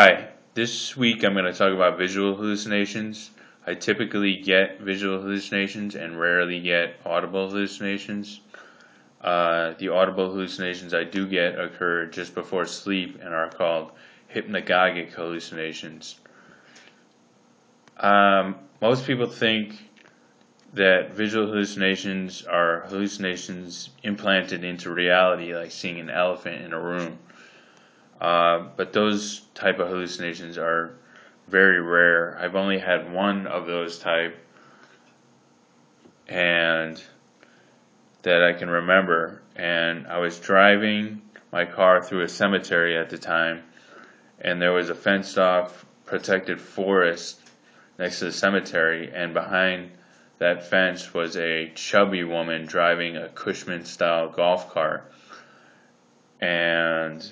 Hi, this week I'm going to talk about visual hallucinations. I typically get visual hallucinations and rarely get audible hallucinations. Uh, the audible hallucinations I do get occur just before sleep and are called hypnagogic hallucinations. Um, most people think that visual hallucinations are hallucinations implanted into reality, like seeing an elephant in a room. Uh, but those type of hallucinations are very rare. I've only had one of those type, and that I can remember. And I was driving my car through a cemetery at the time, and there was a fenced off protected forest next to the cemetery, and behind that fence was a chubby woman driving a Cushman style golf cart. And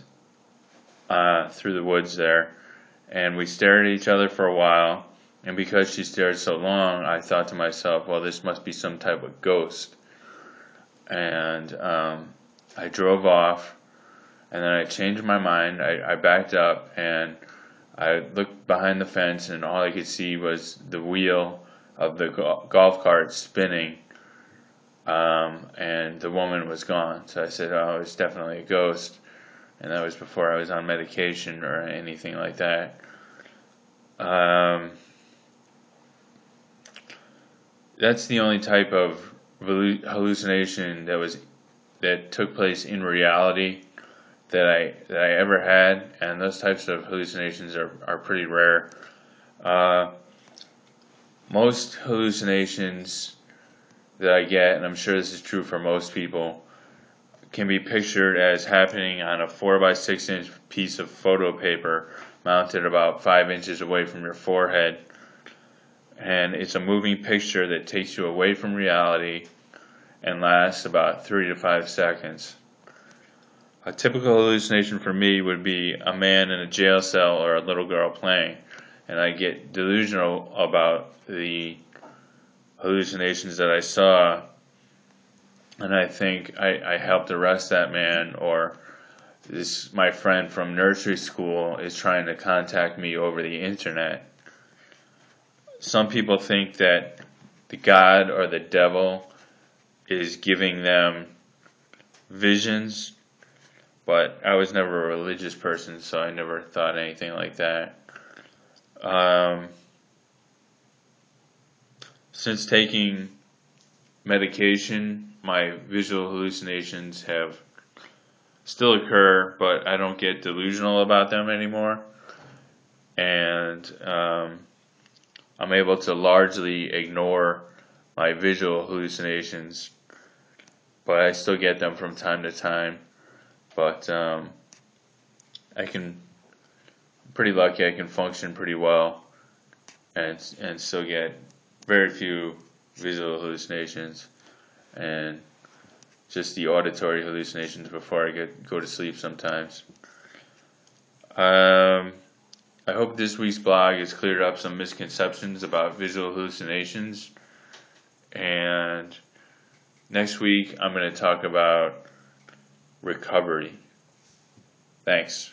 uh, through the woods there, and we stared at each other for a while. And because she stared so long, I thought to myself, well, this must be some type of ghost. And um, I drove off, and then I changed my mind. I, I backed up and I looked behind the fence, and all I could see was the wheel of the go- golf cart spinning. Um, and the woman was gone. So I said, "Oh, it's definitely a ghost." And that was before I was on medication or anything like that. Um, that's the only type of hallucination that was that took place in reality that I that I ever had, and those types of hallucinations are are pretty rare. Uh, most hallucinations that I get, and I'm sure this is true for most people, can be pictured as happening on a 4 by 6 inch piece of photo paper mounted about 5 inches away from your forehead. And it's a moving picture that takes you away from reality and lasts about 3 to 5 seconds. A typical hallucination for me would be a man in a jail cell or a little girl playing, and I get delusional about the hallucinations that I saw and I think I, I helped arrest that man or this my friend from nursery school is trying to contact me over the internet. Some people think that the God or the devil is giving them visions, but I was never a religious person, so I never thought anything like that. Um, since taking medication my visual hallucinations have still occur, but I don't get delusional about them anymore. And um, I'm able to largely ignore my visual hallucinations, but I still get them from time to time. But um, I can, I'm pretty lucky, I can function pretty well and, and still get very few visual hallucinations and just the auditory hallucinations before I get go to sleep sometimes. Um, I hope this week's blog has cleared up some misconceptions about visual hallucinations. And next week, I'm going to talk about recovery. Thanks.